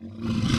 you